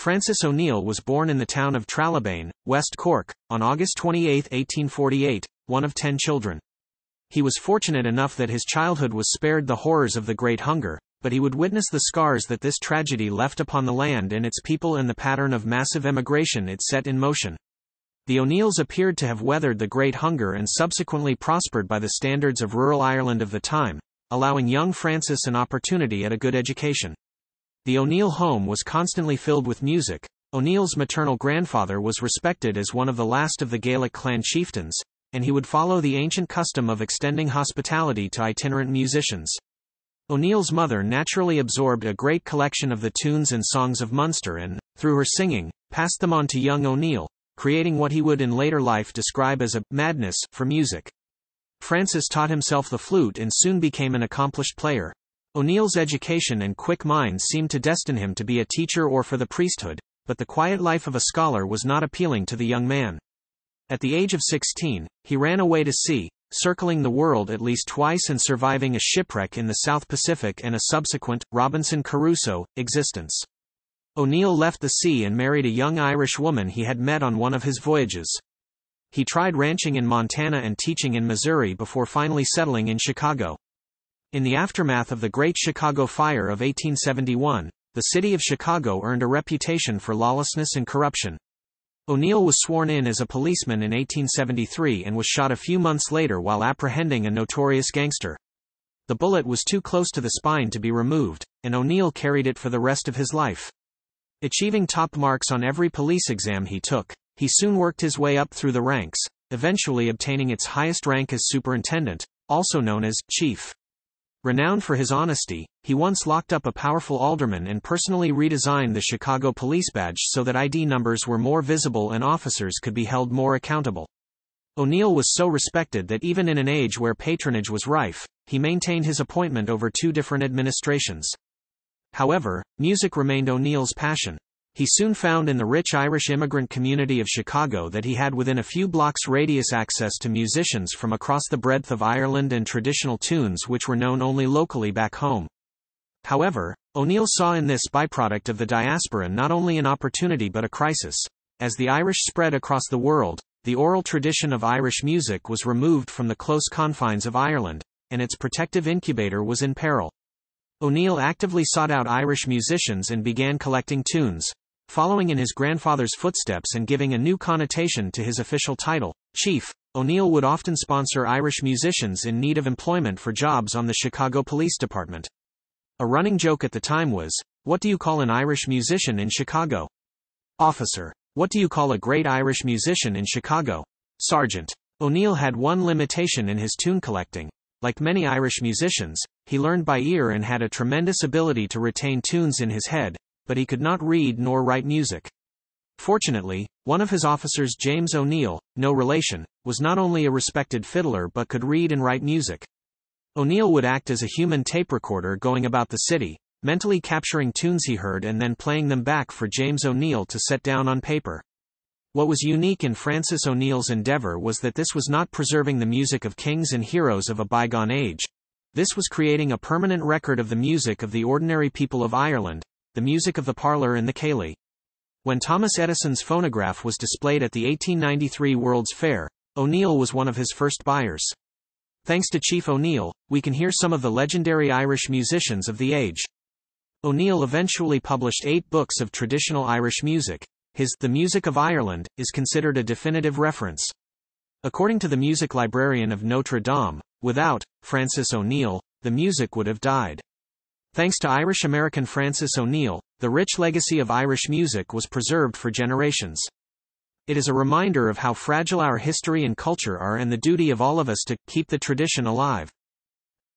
Francis O'Neill was born in the town of Tralibane, West Cork, on August 28, 1848, one of ten children. He was fortunate enough that his childhood was spared the horrors of the Great Hunger, but he would witness the scars that this tragedy left upon the land and its people and the pattern of massive emigration it set in motion. The O'Neills appeared to have weathered the Great Hunger and subsequently prospered by the standards of rural Ireland of the time, allowing young Francis an opportunity at a good education. The O'Neill home was constantly filled with music. O'Neill's maternal grandfather was respected as one of the last of the Gaelic clan chieftains, and he would follow the ancient custom of extending hospitality to itinerant musicians. O'Neill's mother naturally absorbed a great collection of the tunes and songs of Munster and, through her singing, passed them on to young O'Neill, creating what he would in later life describe as a madness for music. Francis taught himself the flute and soon became an accomplished player. O'Neill's education and quick mind seemed to destine him to be a teacher or for the priesthood, but the quiet life of a scholar was not appealing to the young man. At the age of 16, he ran away to sea, circling the world at least twice and surviving a shipwreck in the South Pacific and a subsequent, Robinson Crusoe, existence. O'Neill left the sea and married a young Irish woman he had met on one of his voyages. He tried ranching in Montana and teaching in Missouri before finally settling in Chicago. In the aftermath of the Great Chicago Fire of 1871, the city of Chicago earned a reputation for lawlessness and corruption. O'Neill was sworn in as a policeman in 1873 and was shot a few months later while apprehending a notorious gangster. The bullet was too close to the spine to be removed, and O'Neill carried it for the rest of his life. Achieving top marks on every police exam he took, he soon worked his way up through the ranks, eventually obtaining its highest rank as superintendent, also known as chief. Renowned for his honesty, he once locked up a powerful alderman and personally redesigned the Chicago police badge so that ID numbers were more visible and officers could be held more accountable. O'Neill was so respected that even in an age where patronage was rife, he maintained his appointment over two different administrations. However, music remained O'Neill's passion. He soon found in the rich Irish immigrant community of Chicago that he had within a few blocks radius access to musicians from across the breadth of Ireland and traditional tunes which were known only locally back home. However, O'Neill saw in this byproduct of the diaspora not only an opportunity but a crisis. As the Irish spread across the world, the oral tradition of Irish music was removed from the close confines of Ireland, and its protective incubator was in peril. O'Neill actively sought out Irish musicians and began collecting tunes, following in his grandfather's footsteps and giving a new connotation to his official title, chief. O'Neill would often sponsor Irish musicians in need of employment for jobs on the Chicago Police Department. A running joke at the time was, What do you call an Irish musician in Chicago? Officer. What do you call a great Irish musician in Chicago? Sergeant. O'Neill had one limitation in his tune collecting. Like many Irish musicians, he learned by ear and had a tremendous ability to retain tunes in his head, but he could not read nor write music. Fortunately, one of his officers, James O'Neill, no relation, was not only a respected fiddler but could read and write music. O'Neill would act as a human tape recorder going about the city, mentally capturing tunes he heard and then playing them back for James O'Neill to set down on paper. What was unique in Francis O'Neill's endeavor was that this was not preserving the music of kings and heroes of a bygone age. This was creating a permanent record of the music of the ordinary people of Ireland, the music of the parlor and the ceilidh. When Thomas Edison's phonograph was displayed at the 1893 World's Fair, O'Neill was one of his first buyers. Thanks to Chief O'Neill, we can hear some of the legendary Irish musicians of the age. O'Neill eventually published eight books of traditional Irish music. His The Music of Ireland is considered a definitive reference. According to the music librarian of Notre Dame, without Francis O'Neill, the music would have died. Thanks to Irish-American Francis O'Neill, the rich legacy of Irish music was preserved for generations. It is a reminder of how fragile our history and culture are and the duty of all of us to keep the tradition alive.